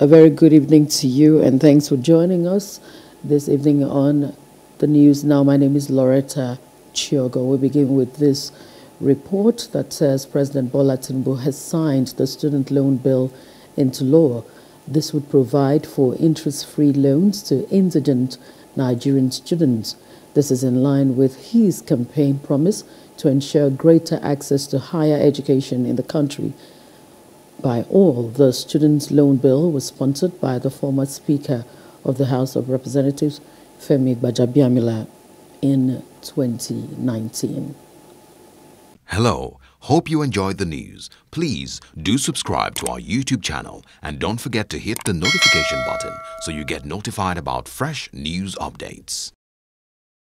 A very good evening to you, and thanks for joining us this evening on the news. Now, my name is Loretta Chiogo. We begin with this report that says President Bola Tinubu has signed the student loan bill into law. This would provide for interest-free loans to indigent Nigerian students. This is in line with his campaign promise to ensure greater access to higher education in the country by all. The student loan bill was sponsored by the former Speaker of the House of Representatives, Femi Gbajabiamila, in 2019. Hello. Hope you enjoyed the news. Please do subscribe to our YouTube channel and don't forget to hit the notification button so you get notified about fresh news updates.